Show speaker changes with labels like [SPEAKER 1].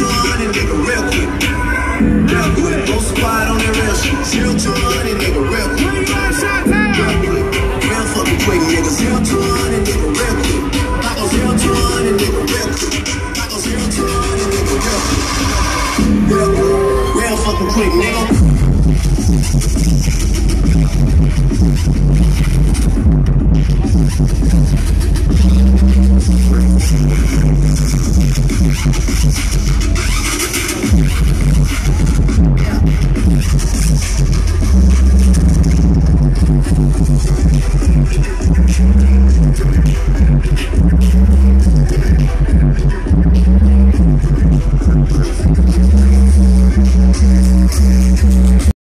[SPEAKER 1] to a hundred, nigga, real quick. Real quick. Roll squad on that real shit. Zero to a hundred, nigga, real quick. Real quick. Real fucking quick, nigga. Zero to a hundred, nigga, real quick. I go zero to a hundred, nigga, real quick. I go zero to a hundred, nigga, real quick. Real quick. Real fucking quick, nigga.